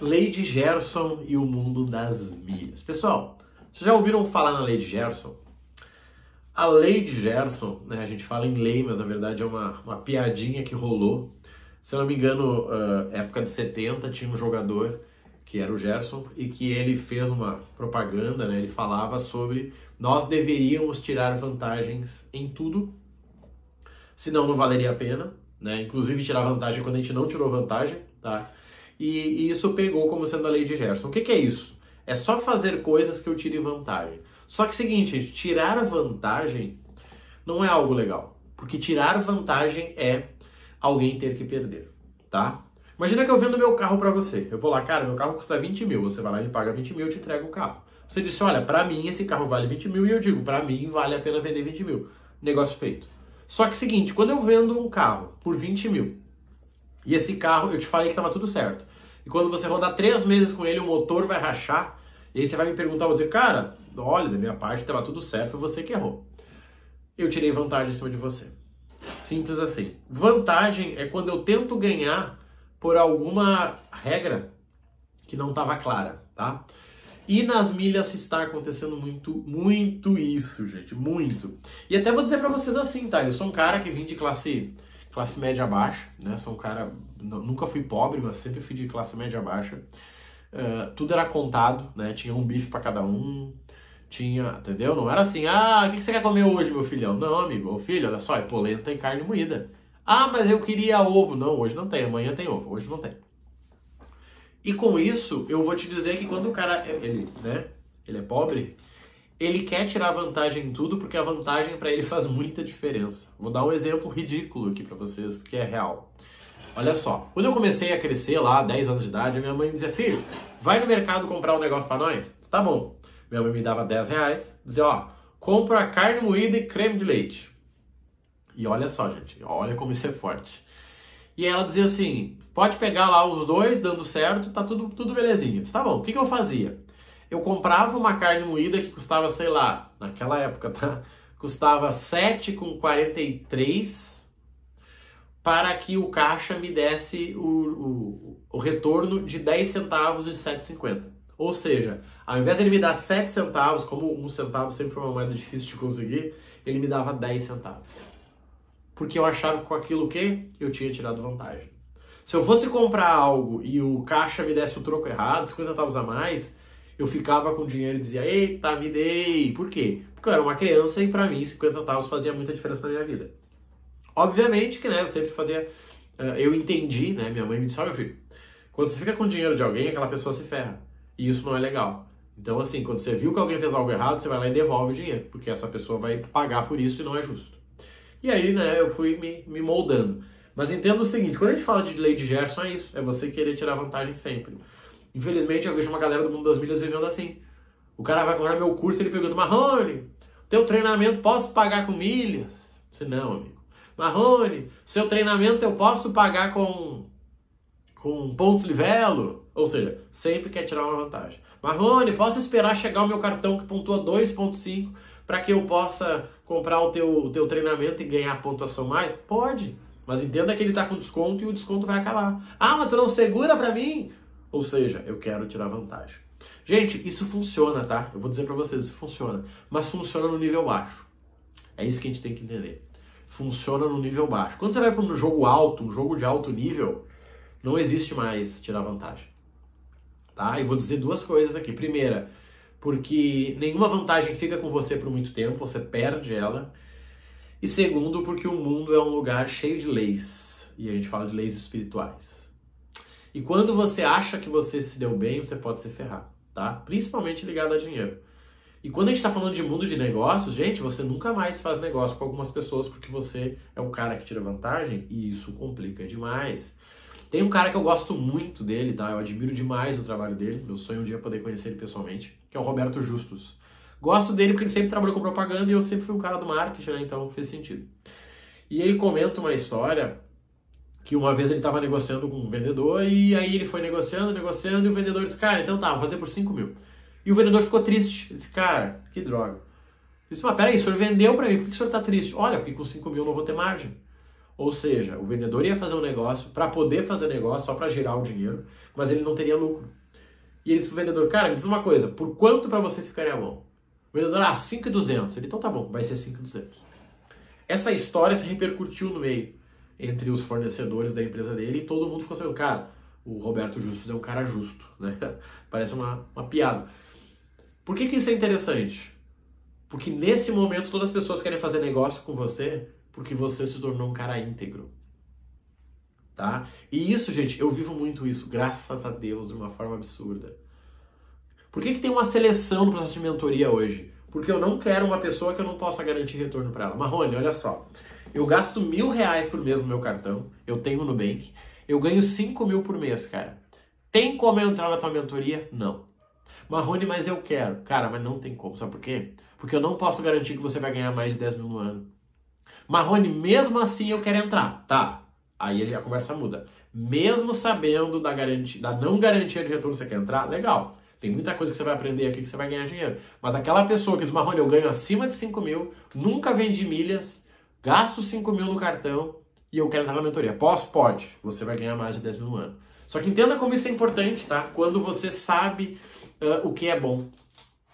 De Gerson e o mundo das milhas. Pessoal, vocês já ouviram falar na de Gerson? A de Gerson, né, a gente fala em lei, mas na verdade é uma, uma piadinha que rolou. Se eu não me engano, uh, época de 70, tinha um jogador que era o Gerson e que ele fez uma propaganda, né, ele falava sobre nós deveríamos tirar vantagens em tudo, senão não valeria a pena, né? Inclusive tirar vantagem quando a gente não tirou vantagem, tá? E, e isso pegou como sendo a lei de Gerson. O que, que, é isso? É só fazer coisas que eu tire vantagem. Só que é seguinte, tirar vantagem não é algo legal. Porque tirar vantagem é alguém ter que perder, tá? Imagina que eu vendo meu carro para você. Eu vou lá, cara, meu carro custa 20 mil. Você vai lá e paga 20 mil, eu te entrego o carro. Você disse, olha, para mim esse carro vale 20 mil e eu digo, para mim vale a pena vender 20 mil. Negócio feito. Só que é seguinte, quando eu vendo um carro por 20 mil e esse carro, eu te falei que estava tudo certo. E quando você rodar três meses com ele, o motor vai rachar. E aí você vai me perguntar, você, cara, olha, da minha parte estava tudo certo, foi você que errou. Eu tirei vantagem em cima de você. Simples assim. Vantagem é quando eu tento ganhar por alguma regra que não estava clara, tá? E nas milhas está acontecendo muito, muito isso, gente, muito. E até vou dizer para vocês assim, tá? Eu sou um cara que vim de classe classe média baixa, né? Sou um cara, nunca fui pobre, mas sempre fui de classe média baixa. Uh, tudo era contado, né? Tinha um bife para cada um, tinha, entendeu? Não era assim, ah, o que você quer comer hoje, meu filhão? Não, amigo, ô filho, olha só, é polenta e carne moída. Ah, mas eu queria ovo. Não, hoje não tem, amanhã tem ovo, hoje não tem. E com isso, eu vou te dizer que quando o cara, ele, né, ele é pobre, ele quer tirar vantagem em tudo porque a vantagem para ele faz muita diferença. Vou dar um exemplo ridículo aqui para vocês, que é real. Olha só, quando eu comecei a crescer lá, 10 anos de idade, minha mãe dizia, filho, vai no mercado comprar um negócio para nós? Tá bom. Minha mãe me dava 10 reais, dizia, ó, compra carne moída e creme de leite. E olha só, gente, olha como isso é forte. E ela dizia assim, pode pegar lá os dois, dando certo, tá tudo, tudo belezinha. Tá bom, o que, que eu fazia? Eu comprava uma carne moída que custava, sei lá, naquela época, tá? Custava 7,43 para que o caixa me desse o, o, o retorno de 10 centavos de 7,50. Ou seja, ao invés de ele me dar 7 centavos, como um centavo sempre foi uma moeda difícil de conseguir, ele me dava 10 centavos. Porque eu achava que com aquilo que eu tinha tirado vantagem. Se eu fosse comprar algo e o caixa me desse o troco errado, 50 centavos a mais, eu ficava com dinheiro e dizia, eita, me dei. Por quê? Porque eu era uma criança e para mim 50 centavos fazia muita diferença na minha vida. Obviamente que, né, eu sempre fazia, uh, eu entendi, né, minha mãe me disse, olha, meu filho, quando você fica com dinheiro de alguém, aquela pessoa se ferra. E isso não é legal. Então, assim, quando você viu que alguém fez algo errado, você vai lá e devolve o dinheiro, porque essa pessoa vai pagar por isso e não é justo. E aí, né, eu fui me, me moldando. Mas entenda o seguinte, quando a gente fala de lei de Gerson, é isso, é você querer tirar vantagem sempre. Infelizmente, eu vejo uma galera do mundo das milhas vivendo assim. O cara vai comprar meu curso ele pergunta, Marrone, teu treinamento posso pagar com milhas? Você não, amigo. Marrone, seu treinamento eu posso pagar com, com pontos livelo? Ou seja, sempre quer tirar uma vantagem. Marrone, posso esperar chegar o meu cartão que pontua 2.5 para que eu possa comprar o teu, o teu treinamento e ganhar pontuação mais? Pode. Mas entenda que ele está com desconto e o desconto vai acabar. Ah, mas tu não segura para mim? Ou seja, eu quero tirar vantagem. Gente, isso funciona, tá? Eu vou dizer para vocês, isso funciona. Mas funciona no nível baixo. É isso que a gente tem que entender. Funciona no nível baixo. Quando você vai para um jogo alto, um jogo de alto nível, não existe mais tirar vantagem. Tá? E vou dizer duas coisas aqui. Primeira, porque nenhuma vantagem fica com você por muito tempo, você perde ela. E segundo, porque o mundo é um lugar cheio de leis. E a gente fala de leis espirituais. E quando você acha que você se deu bem, você pode se ferrar, tá? Principalmente ligado a dinheiro. E quando a gente está falando de mundo de negócios, gente, você nunca mais faz negócio com algumas pessoas porque você é um cara que tira vantagem e isso complica demais. Tem um cara que eu gosto muito dele, tá? Eu admiro demais o trabalho dele. Meu sonho é um dia poder conhecer ele pessoalmente, que é o Roberto Justus. Gosto dele porque ele sempre trabalhou com propaganda e eu sempre fui um cara do marketing, né? Então fez sentido. E ele comenta uma história que uma vez ele estava negociando com um vendedor e aí ele foi negociando, negociando e o vendedor disse, cara, então tá, vou fazer por 5 mil. E o vendedor ficou triste. Ele disse, cara, que droga. Ele disse, mas peraí, o senhor vendeu para mim, por que o senhor está triste? Olha, porque com 5 mil não vou ter margem. Ou seja, o vendedor ia fazer um negócio para poder fazer negócio, só para girar o dinheiro, mas ele não teria lucro. E ele disse pro vendedor, cara, me diz uma coisa, por quanto para você ficaria bom? O vendedor, ah, 5,200. Ele, então tá bom, vai ser 5,200. Essa história se repercutiu no meio, entre os fornecedores da empresa dele, e todo mundo ficou sabendo, cara, o Roberto Justus é um cara justo, né? Parece uma, uma piada. Por que, que isso é interessante? Porque nesse momento todas as pessoas querem fazer negócio com você porque você se tornou um cara íntegro. Tá? E isso, gente, eu vivo muito isso, graças a Deus, de uma forma absurda. Por que, que tem uma seleção no processo de mentoria hoje? Porque eu não quero uma pessoa que eu não possa garantir retorno para ela. Marrone, olha só. Eu gasto mil reais por mês no meu cartão, eu tenho no Nubank, eu ganho cinco mil por mês, cara. Tem como entrar na tua mentoria? Não. Marrone, mas eu quero. Cara, mas não tem como. Sabe por quê? Porque eu não posso garantir que você vai ganhar mais de 10 mil no ano. Marrone, mesmo assim eu quero entrar. Tá. Aí a conversa muda. Mesmo sabendo da, garantia, da não garantia de retorno você quer entrar, legal. Tem muita coisa que você vai aprender aqui que você vai ganhar dinheiro. Mas aquela pessoa que diz, Marrone, eu ganho acima de 5 mil, nunca vendi milhas, gasto 5 mil no cartão e eu quero entrar na mentoria. Posso? Pode. Você vai ganhar mais de 10 mil no ano. Só que entenda como isso é importante, tá? Quando você sabe uh, o que é bom,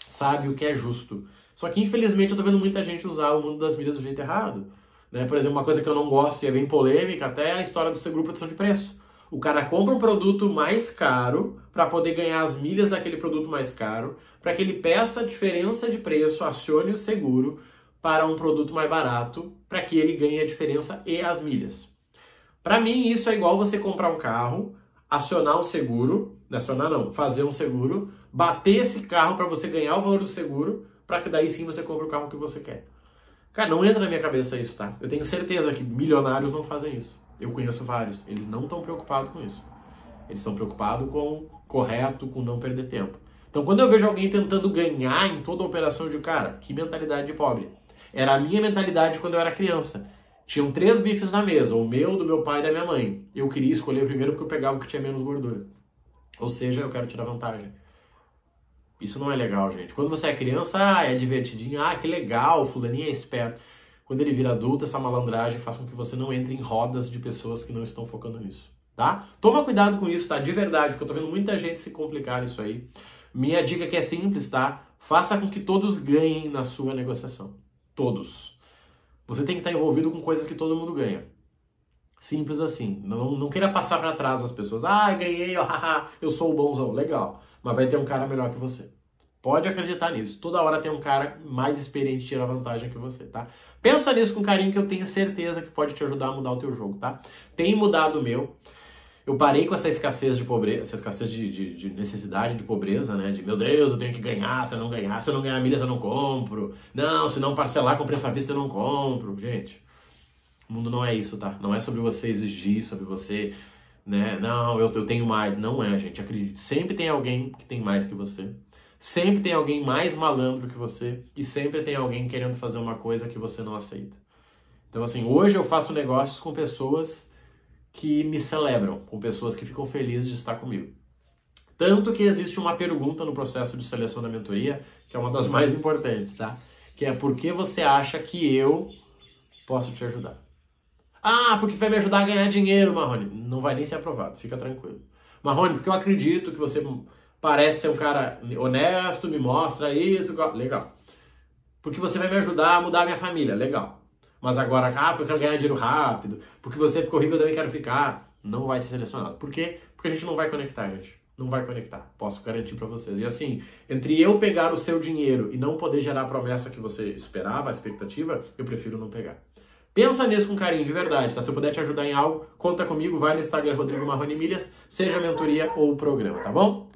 sabe o que é justo. Só que infelizmente eu tô vendo muita gente usar o mundo das milhas do jeito errado. Né? Por exemplo, uma coisa que eu não gosto e é bem polêmica, até a história do seguro proteção de preço. O cara compra um produto mais caro para poder ganhar as milhas daquele produto mais caro, para que ele peça a diferença de preço, acione o seguro para um produto mais barato, para que ele ganhe a diferença e as milhas. Para mim, isso é igual você comprar um carro, acionar um seguro, acionar não, fazer um seguro, bater esse carro para você ganhar o valor do seguro, para que daí sim você compre o carro que você quer. Cara, não entra na minha cabeça isso, tá? Eu tenho certeza que milionários não fazem isso. Eu conheço vários. Eles não estão preocupados com isso. Eles estão preocupados com correto, com não perder tempo. Então, quando eu vejo alguém tentando ganhar em toda operação de cara, que mentalidade de pobre. Era a minha mentalidade quando eu era criança. Tinham três bifes na mesa, o meu, do meu pai e da minha mãe. Eu queria escolher o primeiro porque eu pegava o que tinha menos gordura. Ou seja, eu quero tirar vantagem. Isso não é legal, gente. Quando você é criança, ah, é divertidinho, ah, que legal, fulaninho é esperto. Quando ele vira adulto, essa malandragem faz com que você não entre em rodas de pessoas que não estão focando nisso, tá? Toma cuidado com isso, tá? De verdade, porque eu tô vendo muita gente se complicar nisso aí. Minha dica que é simples, tá? Faça com que todos ganhem na sua negociação. Todos. Você tem que estar envolvido com coisas que todo mundo ganha. Simples assim. Não, não queira passar para trás as pessoas. Ah, ganhei, haha, eu sou o bonzão. Legal. Mas vai ter um cara melhor que você. Pode acreditar nisso. Toda hora tem um cara mais experiente tirar vantagem que você, tá? Pensa nisso com carinho que eu tenho certeza que pode te ajudar a mudar o teu jogo, tá? Tem mudado o meu. Eu parei com essa escassez de pobreza, essa escassez de, de, de, necessidade de pobreza, né? De meu Deus, eu tenho que ganhar, se eu não ganhar, se eu não ganhar milhas eu não compro. Não, se não parcelar com preço à vista eu não compro. Gente, o mundo não é isso, tá? Não é sobre você exigir, sobre você, né? Não, eu, eu tenho mais. Não é, gente. Acredite, sempre tem alguém que tem mais que você. Sempre tem alguém mais malandro que você. E sempre tem alguém querendo fazer uma coisa que você não aceita. Então, assim, hoje eu faço negócios com pessoas que me celebram, com pessoas que ficam felizes de estar comigo. Tanto que existe uma pergunta no processo de seleção da mentoria, que é uma das mais importantes, tá? Que é por que você acha que eu posso te ajudar? Ah, porque vai me ajudar a ganhar dinheiro, Marrone. Não vai nem ser aprovado, fica tranquilo. Marrone, porque eu acredito que você parece ser um cara honesto, me mostra isso, legal. Porque você vai me ajudar a mudar a minha família, legal. Mas agora, ah, porque eu quero ganhar dinheiro rápido, porque você ficou rico, eu também quero ficar. Não vai ser selecionado. Por quê? Porque a gente não vai conectar, gente. Não vai conectar. Posso garantir para vocês. E assim, entre eu pegar o seu dinheiro e não poder gerar a promessa que você esperava, a expectativa, eu prefiro não pegar. Pensa nisso com carinho, de verdade, tá? Se eu puder te ajudar em algo, conta comigo, vai no Instagram Rodrigo Marrone Milhas, seja mentoria ou programa, tá bom?